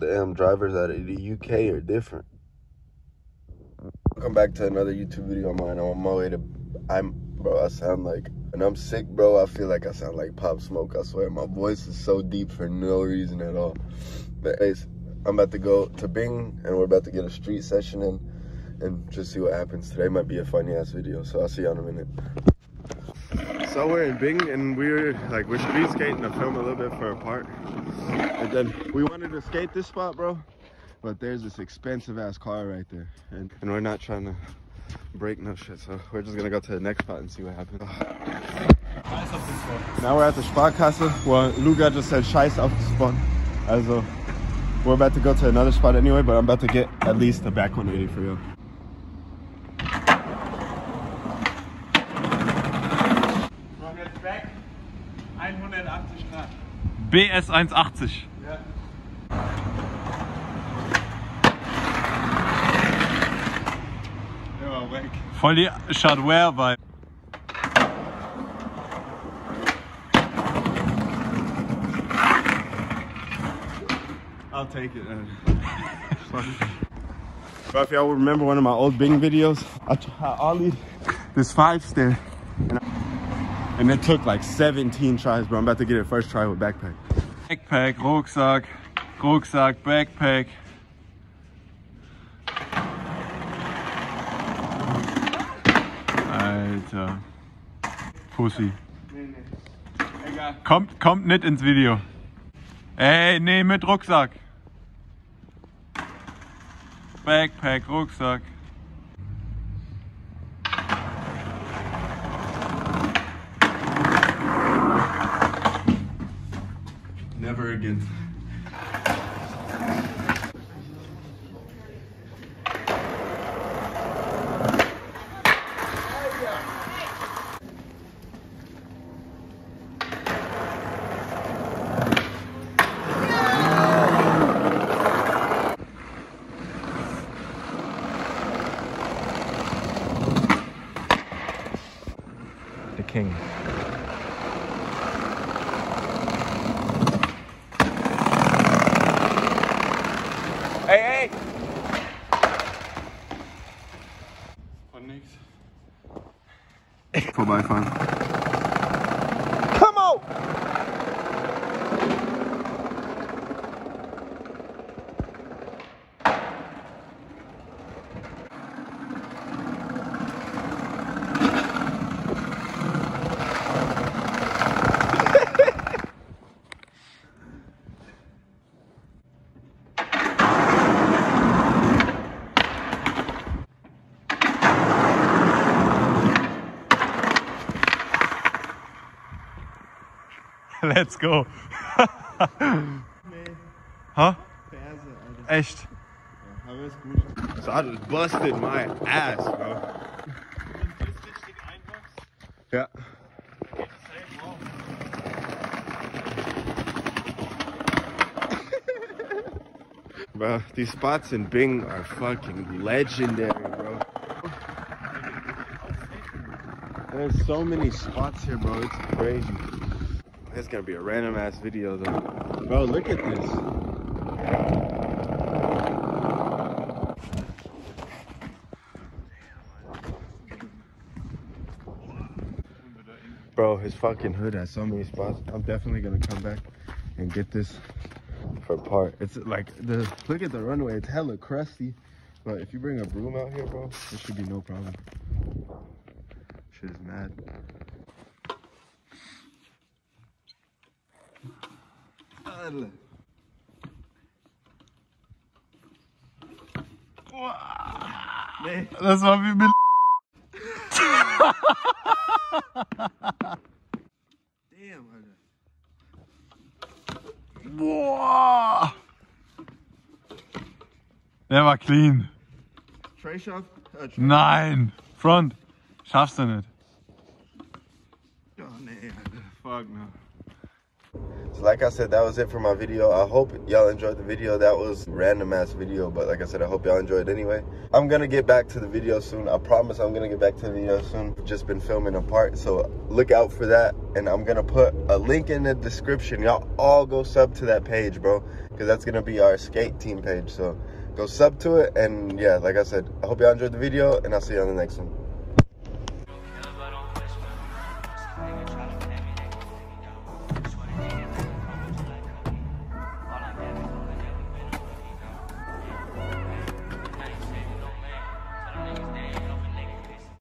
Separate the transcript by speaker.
Speaker 1: The damn, drivers out of the UK are different. Welcome back to another YouTube video of mine. I'm on my way to, I'm, bro, I sound like, and I'm sick, bro. I feel like I sound like Pop Smoke. I swear, my voice is so deep for no reason at all. But anyways, I'm about to go to Bing, and we're about to get a street session in, and just see what happens. Today might be a funny ass video, so I'll see y'all in a minute. So we're in Bing, and we're like we're street skating to film a little bit for a part, and then we wanted to skate this spot, bro. But there's this expensive ass car right there, and, and we're not trying to break no shit. So we're just gonna go to the next spot and see what happens. Now we're at the Sparkasse. Well, Luga just said Scheiß auf the spot. Also, we're about to go to another spot anyway, but I'm about to get at least the back 180 for you.
Speaker 2: Rocket back, 180 Grad.
Speaker 3: BS 180.
Speaker 2: Ja. Der war weg.
Speaker 3: Voll die Shardware-Vibe.
Speaker 1: I'll take it. Man. But if y'all remember one of my old Bing videos, I, t- I ollied this five stair, and, it took like 17 tries, bro. I'm about to get it first try with backpack.
Speaker 3: Backpack, Rucksack, Rucksack, Backpack. Alter. Pussy. Kommt, kommt nicht ins Video. Ey, nee, mit Rucksack. Backpack, Rucksack.
Speaker 1: Again.
Speaker 3: The King.
Speaker 1: Hey, hey!
Speaker 2: Von nix.
Speaker 1: Vorbeifahren.
Speaker 3: Let's go. Huh? Echt?
Speaker 1: Aber ist gut. So I just busted my ass, bro. Ja. Bro, these spots in Bing are fucking legendary, bro. There's so many spots here, bro. It's crazy. It's gonna be a random ass video, though. Bro, look at this. Bro, his fucking hood has so many spots. I'm definitely gonna come back and get this for a part. It's like the look at the runway. It's hella crusty, but if you bring a broom out here, bro, it should be no problem. Shit is mad.
Speaker 3: Das war wie mit.
Speaker 1: Damn, Alter.
Speaker 3: Boah! Der war clean.
Speaker 1: Tray shot? Uh, tray-
Speaker 3: Nein! Front. Schaffst du nicht.
Speaker 1: Oh, nee, Alter. Fuck no. Like I said, that was it for my video. I hope y'all enjoyed the video. That was random ass video, but like I said, I hope y'all enjoyed anyway. I'm gonna get back to the video soon. I promise I'm gonna get back to the video soon. Just been filming a part, so look out for that. And I'm gonna put a link in the description. Y'all all go sub to that page, bro, because that's gonna be our skate team page. So go sub to it. And yeah, like I said, I hope y'all enjoyed the video, and I'll see you on the next one.